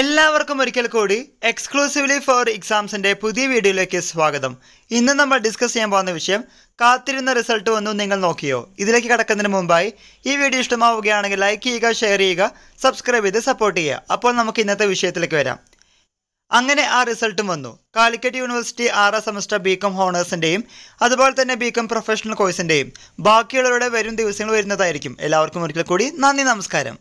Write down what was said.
എല്ലാവർക്കും ഒരിക്കൽ കൂടി എക്സ്ക്ലൂസീവ്ലി ഫോർ എക്സാംസിന്റെ പുതിയ വീഡിയോയിലേക്ക് സ്വാഗതം. ഇന്ന് നമ്മൾ ഡിസ്കസ് ചെയ്യാൻ പോകുന്ന വിഷയം കാത്തിരുന്ന റിസൾട്ട് വന്നു നിങ്ങൾ നോക്കിയോ? ഇതിലേക്ക് കടക്കുന്നതിന് മുമ്പായി ഈ വീഡിയോ ഇഷ്ടമാവുകയാണെങ്കിൽ ലൈക്ക് ചെയ്യുക ഷെയർ ചെയ്യുക സബ്സ്ക്രൈബ് ചെയ്ത് സപ്പോർട്ട് ചെയ്യുക. അപ്പോൾ നമുക്ക് ഇന്നത്തെ വിഷയത്തിലേക്ക് വരാം. അങ്ങനെ ആ റിസൾട്ടും വന്നു. കാലിക്കറ്റ് യൂണിവേഴ്സിറ്റി ആറാം സെമസ്റ്റർ ബി കോം ഹോണേഴ്സിന്റെയും അതുപോലെ തന്നെ ബി കോം പ്രൊഫഷണൽ കോഴ്സിന്റെയും ബാക്കിയുള്ളവരുടെ വരും ദിവസങ്ങൾ വരുന്നതായിരിക്കും. എല്ലാവർക്കും ഒരിക്കൽ കൂടി നന്ദി നമസ്കാരം.